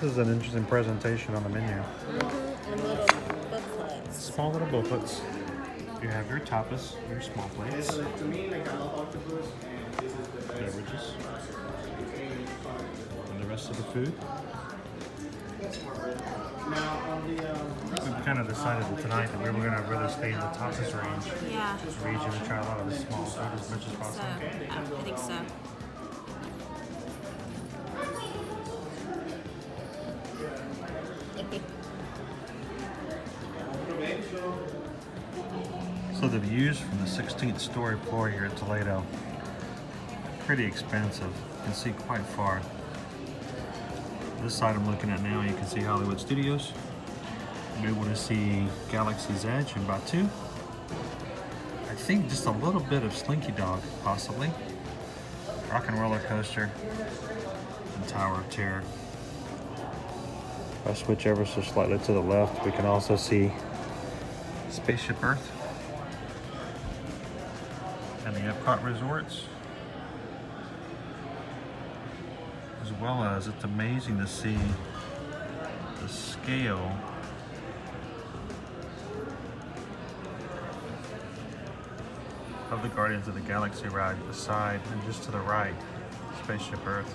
This is an interesting presentation on the menu. Mm-hmm. And little booklets. Small little booklets. You have your tapas, your small plates, beverages, and the rest of the food. We've kind of decided that tonight that we were going to really stay in the tapas range, Yeah. region, and try a lot of the small food as much as So, possible. I think so. So the views from the 16th story floor here at Toledo, pretty expansive. You can see quite far. This side I'm looking at now, you can see Hollywood Studios. You're able to see Galaxy's Edge and Batuu. I think just a little bit of Slinky Dog, possibly. Rock and Roller Coaster and Tower of Terror. If I switch ever so slightly to the left, we can also see Spaceship Earth the Epcot resorts. As well as it's amazing to see the scale of the Guardians of the Galaxy ride beside and just to the right, Spaceship Earth.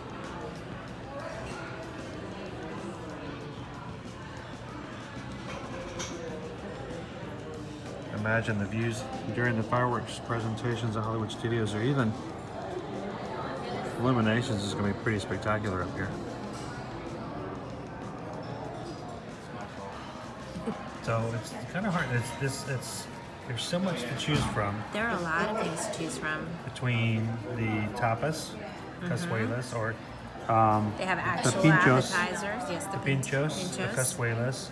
Imagine the views during the fireworks presentations at Hollywood Studios or even Illuminations is going to be pretty spectacular up here. So it's kind of hard. It's this. It's there's so much to choose from There are a lot of things to choose from. between the tapas, mm-hmm. cazuelas, or um, They have the actual pinchos, appetizers. Yes, the, the pin- pinchos, the cazuelas,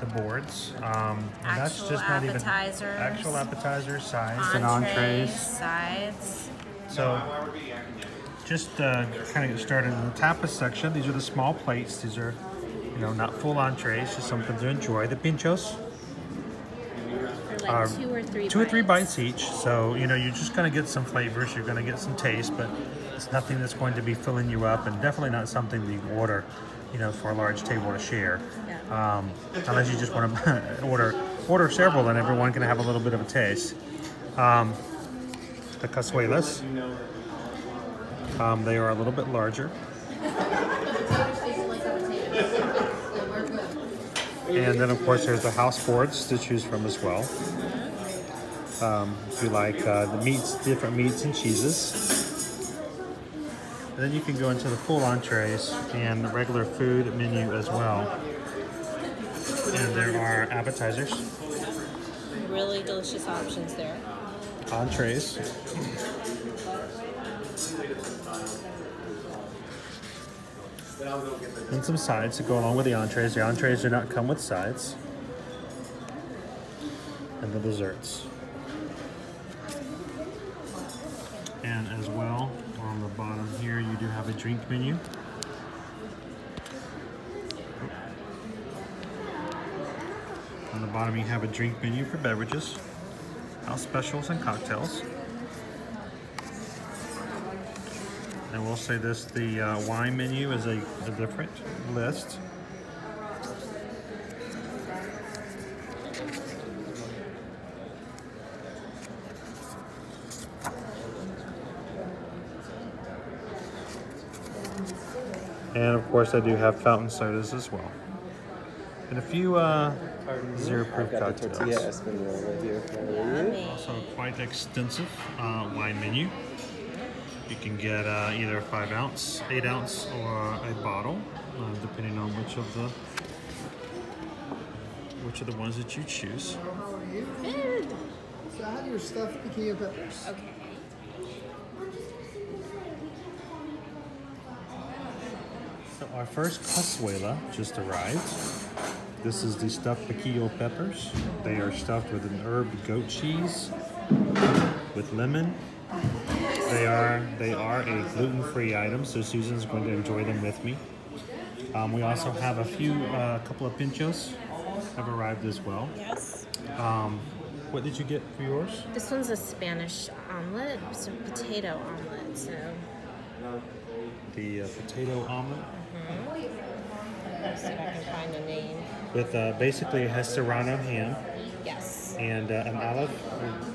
the boards. Um, and that's just not even appetizers. actual appetizers, sides, and entrees. sides. So, just uh, kind of get started in the tapas section. These are the small plates. These are, you know, not full entrees, just something to enjoy. The pinchos, like Um, two or three. two or three bites each. So, you know, you're just going to get some flavors. You're going to get some taste, but it's nothing that's going to be filling you up, and definitely not something that you order, you know, for a large table to share. Yeah. Um, unless you just want to order order several, and everyone can have a little bit of a taste. Um, the cazuelas. Um, they are a little bit larger. And then, of course, there's the house boards to choose from as well. Um, if you like uh, the meats, different meats and cheeses. And then you can go into the full entrees and the regular food menu as well. And there are appetizers, Really delicious options there. entrees, and some sides to go along with the entrees. The entrees do not come with sides. And the desserts. And as well, on the bottom here, you do have a drink menu. On the bottom, you have a drink menu for beverages, house specials, and cocktails. And we'll say this, the uh, wine menu is a, a different list. And of course, I do have fountain sodas as well. And a few uh, zero proof Got the tortilla cocktails. Right here for you. Yummy. Also, quite extensive uh, wine menu. You can get uh, either a five ounce, eight ounce, or a bottle, uh, depending on which of the which of the ones that you choose. How are you? Good. So I have your stuffed piquillo peppers. Okay. So our first cazuela just arrived. This is the stuffed piquillo peppers. They are stuffed with an herb goat cheese, with lemon. They are they are a gluten-free item, so Susan's going to enjoy them with me. Um, we also have a few, a couple of pinchos have arrived as well. Yes. Um, what did you get for yours? This one's a Spanish omelet, some potato omelet. So The uh, potato omelet. Let's see if I can find the name. with uh, basically it has serrano ham. And uh, an olive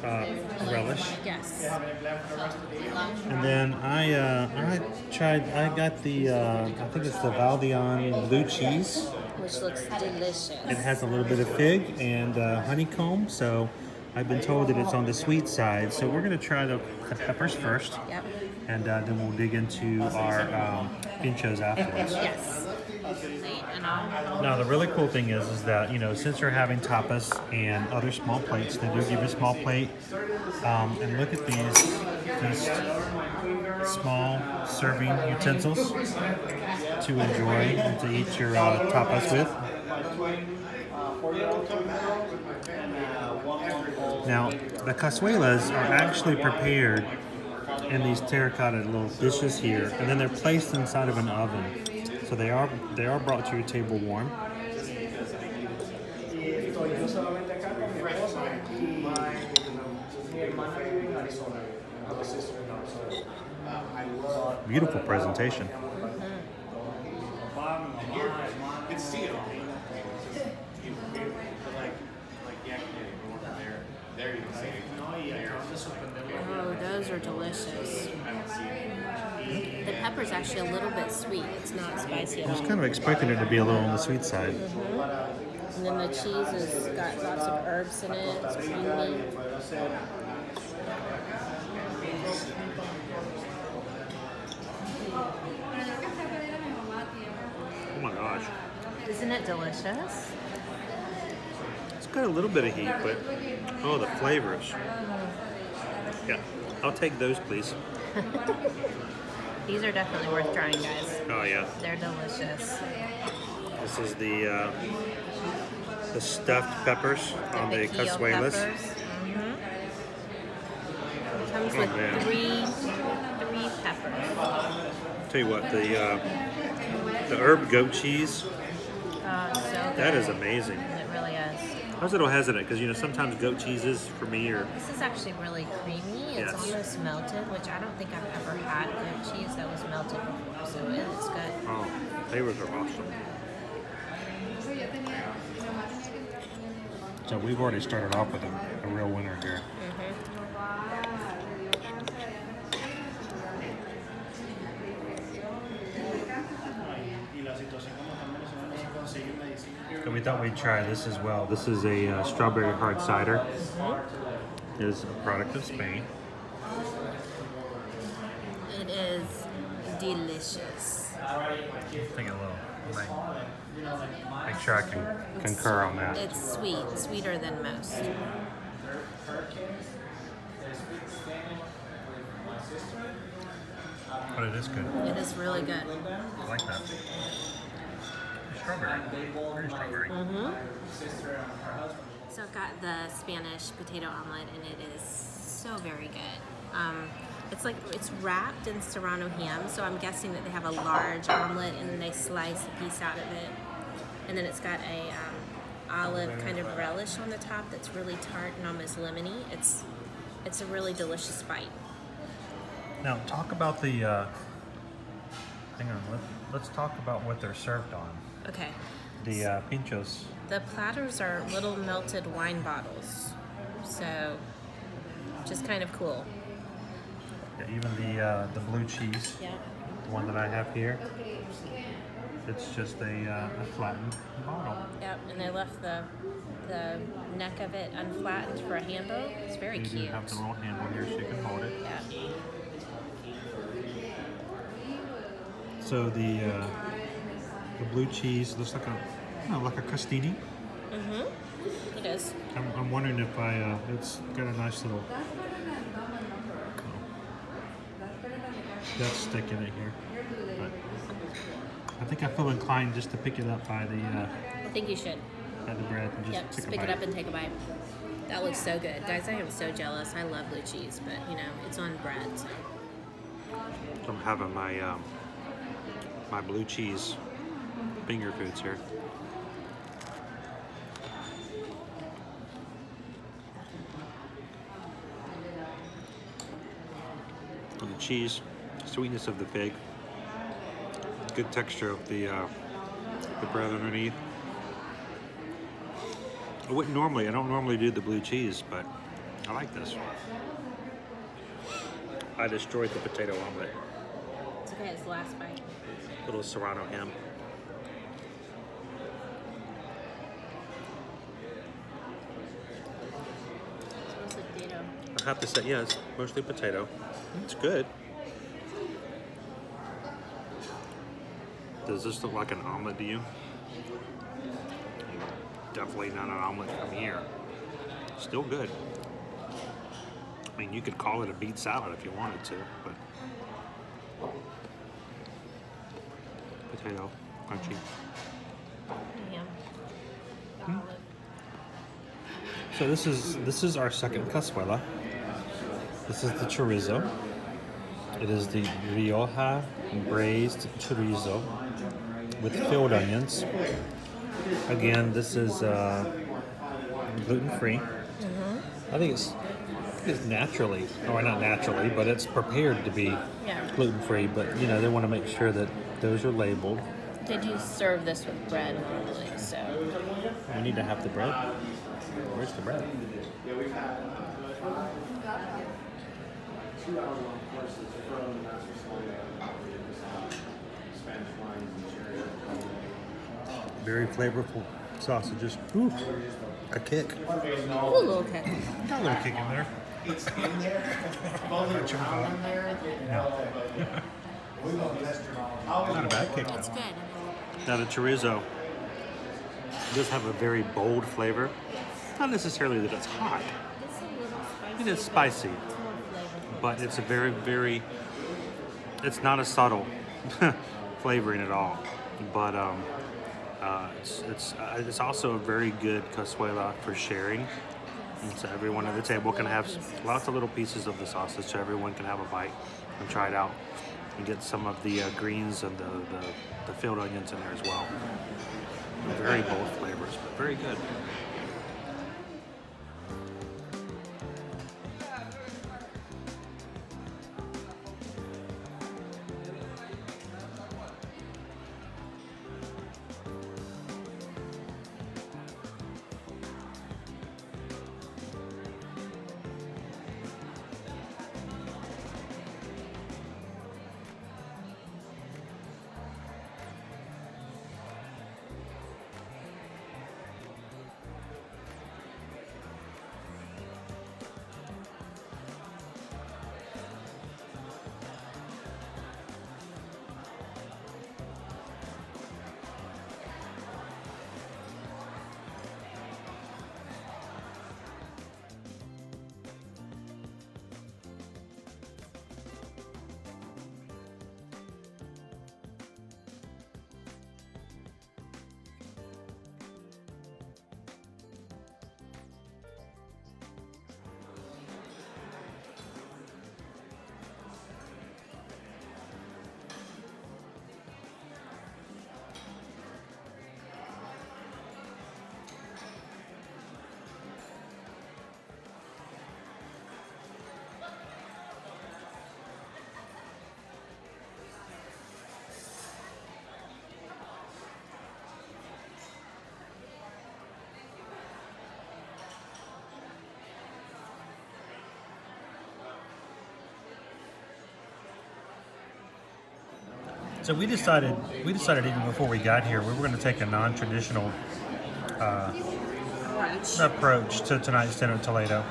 uh, relish. Yes. And then I uh, I tried I got the uh, I think it's the Valdeón blue cheese. Which looks delicious. It has a little bit of fig and uh, honeycomb, so I've been told that it's on the sweet side. So we're gonna try the, the peppers first, Yep. and uh, then we'll dig into our um, pinchos afterwards. Yes. Now the really cool thing is, is that you know since we're having tapas and other small plates, they do give you a small plate. Um, and look at these, just small serving utensils to enjoy and to eat your uh, tapas with. Now the cazuelas are actually prepared in these terracotta little dishes here, and then they're placed inside of an oven. So they are they are brought to your table warm. Beautiful presentation. oh, those are delicious. The pepper's actually a little bit sweet. It's not spicy at I was kind of expecting it to be a little on the sweet side. Mm-hmm. And then the cheese has got lots of herbs in it. It's creamy. Oh my gosh. Isn't it delicious? It's got a little bit of heat, but oh, the flavors. Mm-hmm. Yeah, I'll take those, please. These are definitely worth trying, guys. Oh yeah, They're delicious. this is the uh, the stuffed peppers on the cazuelas. Mhm. It comes Oh, with man. three, three peppers. Tell you what, the uh, the herb goat cheese it's so that is amazing. It really is. How's it hesitant? Because you know sometimes goat cheeses for me are This is actually really creamy. It's Yes. almost melted, which I don't think I've ever had goat cheese that was melted before. So it- it's good. oh flavors are awesome. So we've already started off with a, a real winner here. And we thought we'd try this as well. This is a uh, strawberry hard cider. It is a product of Spain. It is delicious. Take a little. Make, make sure I can concur on that. It's sweet, sweeter than most. But it is good. It is really good. I like that. Strawberry. Very strawberry. So I've got the Spanish potato omelet, and it is so very good. Um, it's like it's wrapped in serrano ham, so I'm guessing that they have a large omelet and they slice a piece out of it, and then it's got a um, olive kind of relish on the top that's really tart and almost lemony. It's it's a really delicious bite. Now, talk about the. Uh, hang on. Let, let's talk about what they're served on. Okay, The uh, pinchos. the platters are little melted wine bottles, so just kind of cool. Yeah, even the uh, the blue cheese, Yeah. the one that I have here. It's just a, uh, a flattened bottle. Yep, and they left the the neck of it unflattened for a handle. It's very You cute. have the little handle here so you can hold it. Yeah. So the uh, the blue cheese looks like a you know, like a crostini. It is. I'm, I'm wondering if I uh, it's got a nice little death stick in it here. But I think I feel inclined just to pick it up by the uh, I think you should. by the bread and just Yep, take just a pick bite. it up and take a bite. That looks so good. Guys, I am so jealous. I love blue cheese, but you know, it's on bread, so So I'm having my um, my blue cheese finger foods here. And the cheese, sweetness of the fig, good texture of the uh, The bread underneath. I wouldn't normally, I don't normally do the blue cheese, but I like this. I destroyed the potato omelet. It's okay, it's the last bite. Little serrano ham. Potato. I have to say, yeah, it's mostly potato. It's good. Does this look like an omelet to you? Definitely not an omelet from here. Still good. I mean, you could call it a beet salad if you wanted to, but potato, crunchy. Ham. The Hmm? So this is this is our second cazuela. This is the chorizo. It is the Rioja braised chorizo with filled onions. Again, this is uh, gluten free. I think it's it's naturally, or not naturally, but it's prepared to be Yeah. gluten free. But you know they want to make sure that those are labeled. They do serve this with bread normally, so. We need to have the bread. Where's the bread? Very flavorful sausages. Ooh, a kick. Ooh, a little kick. Got a little kick in there. Not a bad kick. It's good. Now the chorizo does have a very bold flavor. Not necessarily that it's hot. It's spicy. It is spicy, but It's a very, very. It's not a subtle flavoring at all, but um, uh, it's it's uh, it's also a very good cazuela for sharing. And so everyone at the table can have lots of little pieces of the sausage, so everyone can have a bite and try it out, and get some of the uh, greens and the, the the filled onions in there as well. Very bold flavors, but very good. So we decided we decided even before we got here we were going to take a non-traditional uh, Brunch. approach to tonight's dinner at Toledo.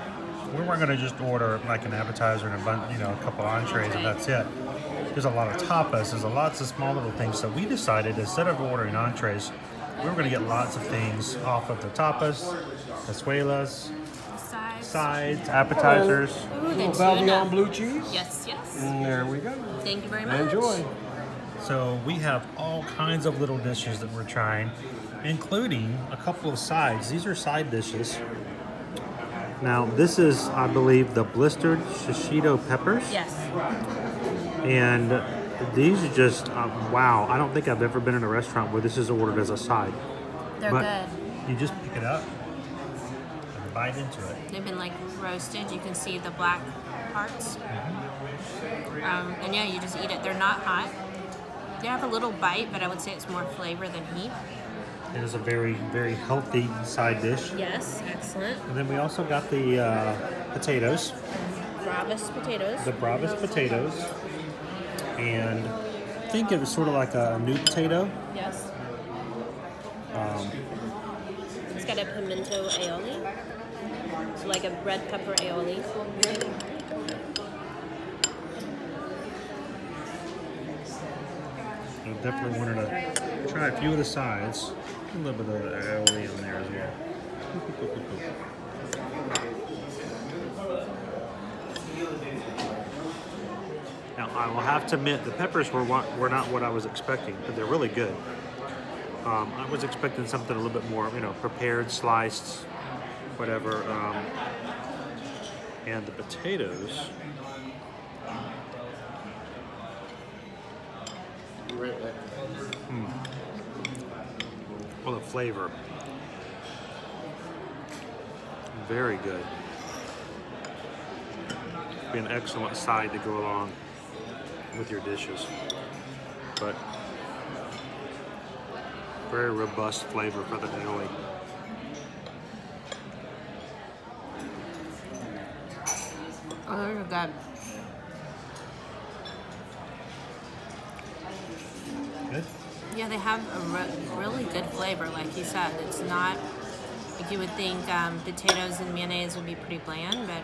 We weren't going to just order like an appetizer and a bun, you know, a couple entrees and that's it. There's a lot of tapas. There's a lots of small little things. So we decided instead of ordering entrees, we were going to get lots of things off of the tapas, cazuelas, Size. sides, appetizers. Ooh, the tuna. Blue cheese. Yes, yes. And there we go. Thank you very much. Enjoy. So we have all kinds of little dishes that we're trying, including a couple of sides. These are side dishes. Now, this is, I believe, the blistered shishito peppers. Yes. And these are just, uh, wow, I don't think I've ever been in a restaurant where this is ordered as a side. They're but good. you just pick it up and bite into it. They've been like roasted. You can see the black parts. Um, and yeah, you just eat it. They're not hot. They have a little bite, but I would say it's more flavor than heat. It is a very, very healthy side dish. Yes, excellent. And then we also got the uh, potatoes, Bravas potatoes. the Bravas potatoes. And I think it was sort of like a new potato. Yes. Um, It's got a pimento aioli. So like a red pepper aioli. I definitely wanted to try a few of the sides. A little bit of the aioli on there as well. Now I will have to admit the peppers were what, were not what I was expecting, but they're really good. Um, I was expecting something a little bit more, you know, prepared, sliced, whatever. Um, and the potatoes. Right hmm. back. Well, the flavor. Very good. Be an excellent side to go along with your dishes. But very robust flavor for the aioli. Oh, those are good. Good. Yeah, they have a re- really good flavor, like you said. It's not like you would think um, potatoes and mayonnaise would be pretty bland, but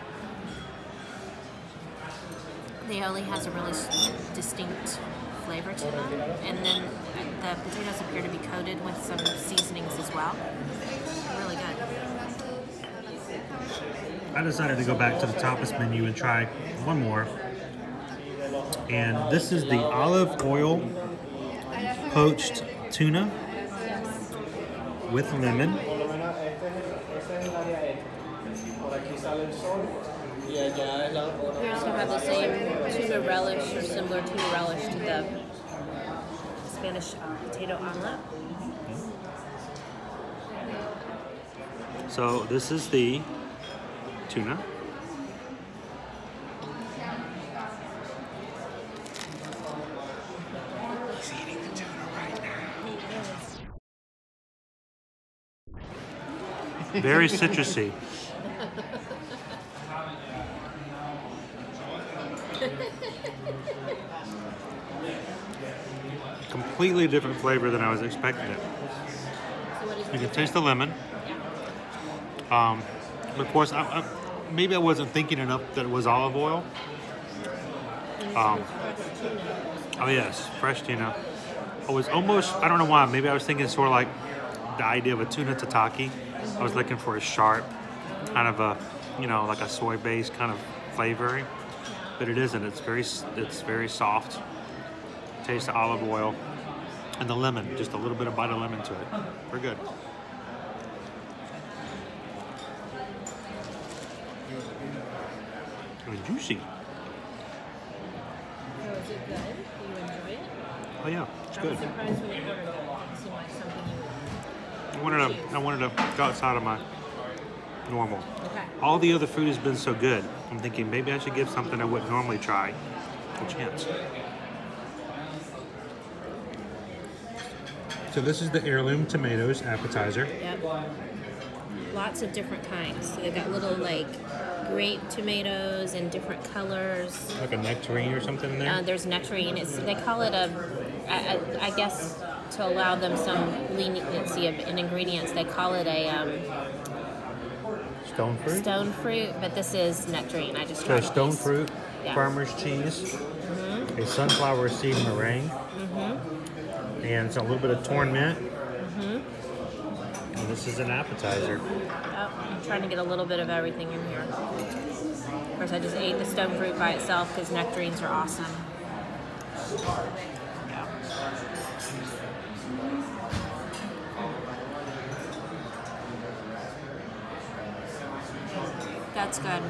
the aioli has a really distinct flavor to them. And then uh, the potatoes appear to be coated with some seasonings as well. Really good. I decided to go back to the tapas menu and try one more. And this is the olive oil poached tuna with lemon. Por lo menos este es, el- ese es el área ética. Por aquí sale el sol y allá es la otra. We also have the same tuna relish or similar tuna relish to the Spanish uh, potato omelet. So this is the tuna. Very citrusy. Completely different flavor than I was expecting it. You can taste the lemon. Um, of course, I, I, maybe I wasn't thinking enough that it was olive oil. Um, oh yes, fresh tuna. I was almost, I don't know why, maybe I was thinking sort of like the idea of a tuna tataki. I was looking for a sharp, kind of a, you know, like a soy-based kind of flavoring, but it isn't. It's very, it's very soft. Taste the olive oil and the lemon, just a little bit of bite of lemon to it. We're good. Juicy. So is it good? Do you enjoy it? Oh yeah, it's I good. Wanted to, I wanted to go outside of my normal. Okay. All the other food has been so good. I'm thinking maybe I should give something I wouldn't normally try a chance. So this is the heirloom tomatoes appetizer. Yep. Lots of different kinds. So they've got little like grape tomatoes in different colors. Like a nectarine or something in there. Uh, there's nectarine. It's, they call it a, I, I, I guess to allow them some leniency of, in ingredients, they call it a um, stone fruit. stone fruit, but this is nectarine. I just So tried stone these. fruit, Yeah. farmer's cheese, mm-hmm. a sunflower seed meringue, mm-hmm. and so a little bit of torn mint. Mm-hmm. And this is an appetizer. Oh, I'm trying to get a little bit of everything in here. Of course, I just ate the stone fruit by itself because nectarines are awesome. That's good.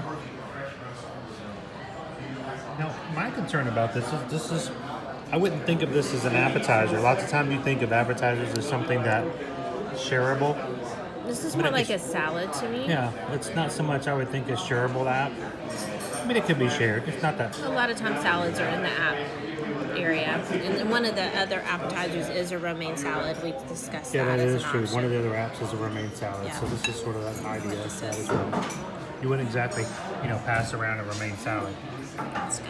Now, my concern about this is this is I wouldn't think of this as an appetizer. Lots of times you think of appetizers as something that shareable. This is But more like a salad to me. Yeah, it's not so much I would think is shareable app. I mean, it could be shared. It's not that. A lot of times salads are in the app. area. And one of the other appetizers is a romaine salad. We've discussed Yeah, that, that as an true. option. One of the other apps is a romaine salad, Yeah. so this is sort of an idea What of this that is. as well. You wouldn't exactly, you know, pass around and remain silent. That's good.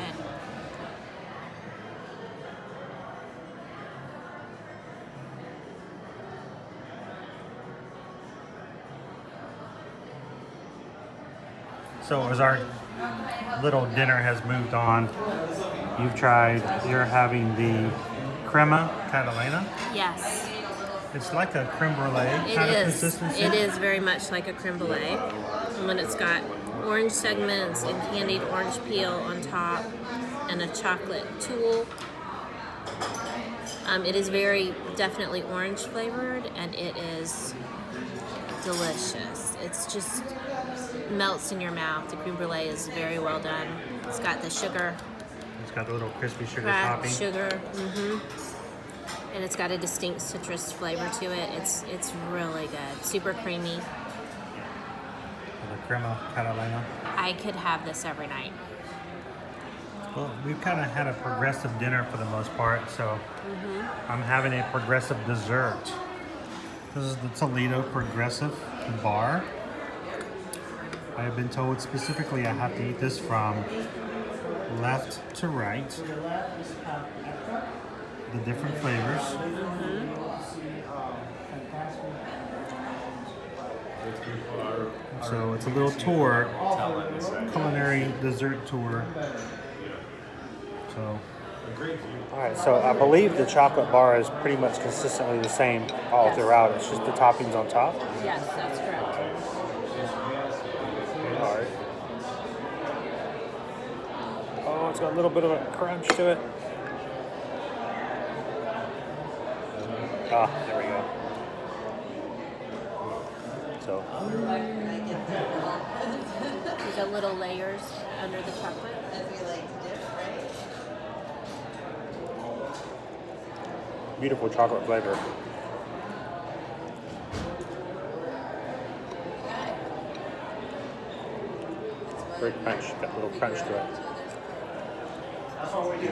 So as our little dinner has moved on, you've tried, you're having the crema catalana. Yes, It's like a creme brulee it kind of is. consistency. It is very much like a creme brulee. And when it's got orange segments and candied orange peel on top and a chocolate tulle. Um, it is very definitely orange flavored and it is delicious. It's just melts in your mouth. The creme brulee is very well done. It's got the sugar, It's got the little crispy sugar topping. sugar, hmm and it's got a distinct citrus flavor to it. It's it's really good, super creamy. The crema catalana. I could have this every night. Well, we've kind of had a progressive dinner for the most part, so Mm-hmm. I'm having a progressive dessert. This is the Toledo Progressive Bar. I have been told specifically I have to eat this from left to right. The different flavors. So it's a little tour, culinary dessert tour. So. All right, so I believe the chocolate bar is pretty much consistently the same all throughout. It's just the toppings on top. Yes, that's correct. All right. Oh, it's got a little bit of a crunch to it. Ah, there we go. So, a little layers under the chocolate. beautiful chocolate flavor. Very crunch, got a little crunch to it.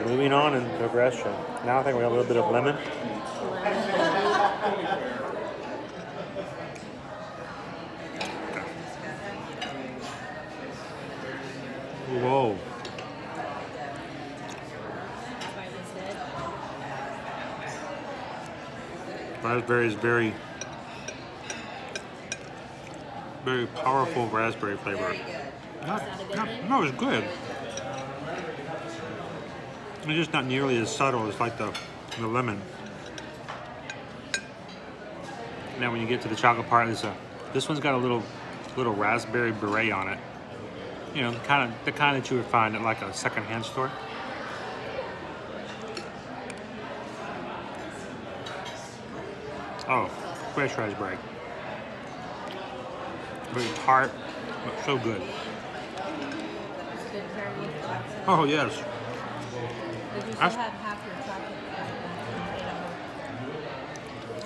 Moving on in progression. Now I think we have a little bit of lemon. Raspberry is very, very powerful raspberry flavor. Not, not, no, it's good. It's just not nearly as subtle as like the, the lemon. Now when you get to the chocolate part, there's a, this one's got a little little raspberry beret on it. You know, the kind of the kind that you would find at like a secondhand store. Oh, fresh raspberry. Very tart, but so good. Oh yes. That's-?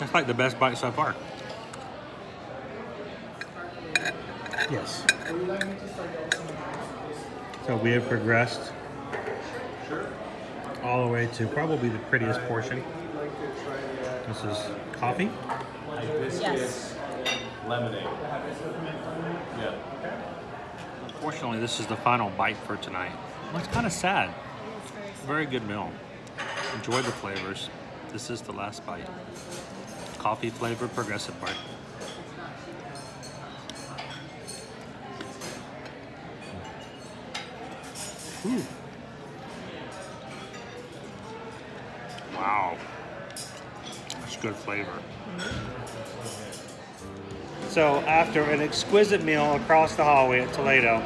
That's like the best bite so far. Yes. So we have progressed all the way to probably the prettiest portion. This is coffee. This Yes. lemonade. Yeah. Unfortunately, this is the final bite for tonight. Well, it's kind of sad. Very good meal. Enjoy the flavors. This is the last bite. Coffee flavored progressive bite. Ooh. Good flavor. So after an exquisite meal across the hallway at Toledo,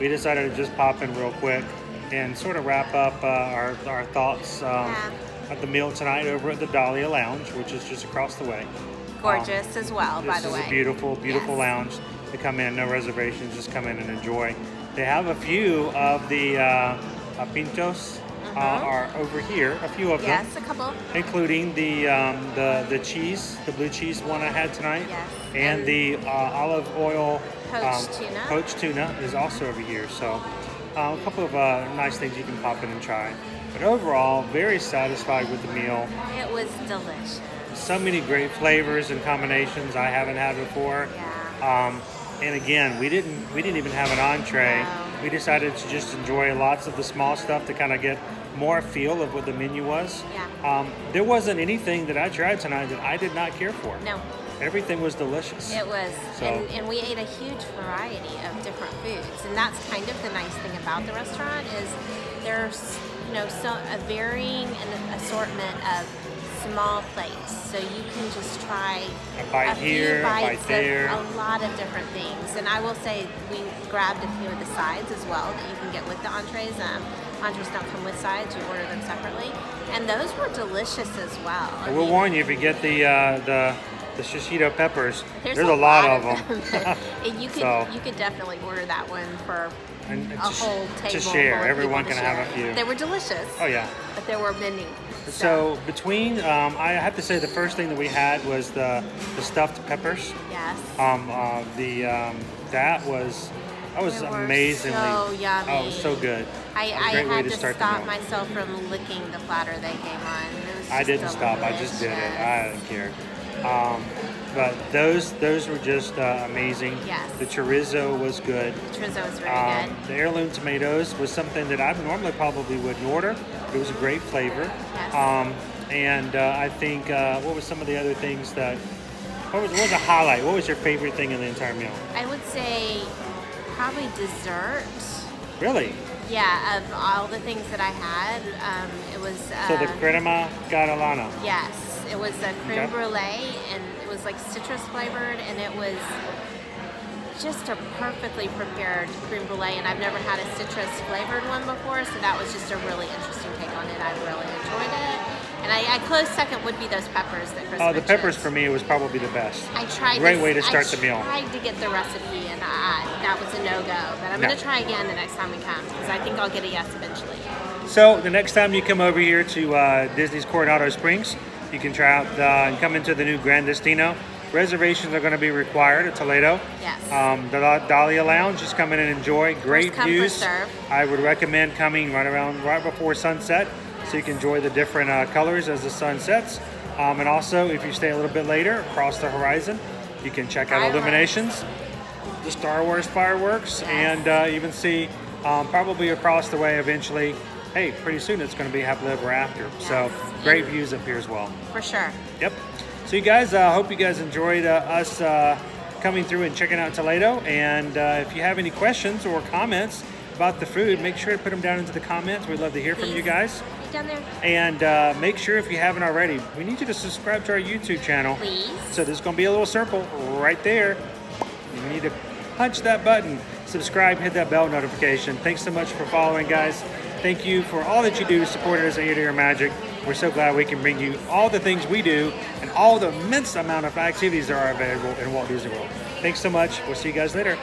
we decided to just pop in real quick and sort of wrap up uh, our, our thoughts um, Yeah. at the meal tonight over at the Dahlia Lounge, which is just across the way. Gorgeous as well, by the way. This the is way. a beautiful, beautiful Yes. lounge to come in, no reservations, just come in and enjoy. They have a few of the uh, uh, pinchos uh, are over here, a few of them Yes, a couple. including the um, the the cheese, the blue cheese one I had tonight, Yes. and, And the uh, olive oil Poached tuna. Poached tuna is also over here. So uh, a couple of uh, nice things you can pop in and try. But overall, very satisfied with the meal. It was delicious. So many great flavors and combinations I haven't had before. Yeah. Um, and again, we didn't we didn't even have an entree. We decided to just enjoy lots of the small stuff to kind of get more feel of what the menu was. Yeah. Um, there wasn't anything that I tried tonight that I did not care for. No, Everything was delicious. it was. So- And, and we ate a huge variety of different foods. And that's kind of the nice thing about the restaurant is there's, you know, so a varying assortment of small plates. So you can just try A bite few here, a bite there. a lot of different things. And I will say we grabbed a few of the sides as well that you can get with the entrees. Um, entrees don't come with sides; you order them separately, and those were delicious as well. I will mean, warn you if you get the uh, the the shishito peppers, There's, there's, a, lot, of them. you could So- you could definitely order that one for a to whole to table. share. Everyone to can have a few. They were delicious. oh yeah. But there were many. So between, um, I have to say the first thing that we had was the the stuffed peppers. yes. Um, uh, the um, that was that was amazingly. so yummy. Oh, it was so good. I, It was a I had to to, stop myself from licking the platter they came on. I didn't stop. I just did it. I didn't care. Um, but those those were just uh, amazing. Yes. The chorizo was good. Chorizo was very Um, good. the heirloom tomatoes was something that I normally probably wouldn't order. It was a great flavor. Yes. Um, and uh, I think uh, what was some of the other things that what was, what was a highlight? What was your favorite thing in the entire meal? I would say probably dessert. Really? Yeah, of all the things that I had, um, it was. Uh, So the crema catalana. Yes, it was a creme Okay. brulee, and it was like citrus flavored, and it was just a perfectly prepared creme brulee. And I've never had a citrus flavored one before, so that was just a really interesting take on it. I really enjoyed it. And I, I close second would be those peppers that Chris Oh, the peppers for me was probably the best. I tried. Great to, way to start I the meal. I tried to get the recipe, and I, that was a no go. But I'm No. going to try again the next time we come because I think I'll get a yes eventually. So the next time you come over here to uh, Disney's Coronado Springs, you can try out uh, and come into the new Gran Destino. Reservations are going to be required at Toledo. Yes. Um, the Dahlia Lounge, just come in and enjoy. Great come, views. serve. I would recommend coming right around right before sunset, so you can enjoy the different uh, colors as the sun sets. Um, and also, if you stay a little bit later, across the horizon, you can check out Fireworks. illuminations, the Star Wars fireworks, Yes. and uh, even see um, probably across the way eventually. Hey, pretty soon it's going to be happily ever after. So Yes. great views up here as well. For sure. Yep. So you guys, I uh, hope you guys enjoyed uh, us uh, coming through and checking out Toledo. And uh, if you have any questions or comments about the food, make sure to put them down into the comments. We'd love to hear from you Please. guys. Down there, And uh, make sure if you haven't already, we need you to subscribe to our YouTube channel. please. So there's going to be a little circle right there. You need to punch that button, subscribe, hit that bell notification. Thanks so much for following, guys. Thank you for all that you do to support us at Ear to Ear Magic. We're so glad we can bring you all the things we do all the immense amount of activities that are available in Walt Disney World. Thanks so much. We'll see you guys later.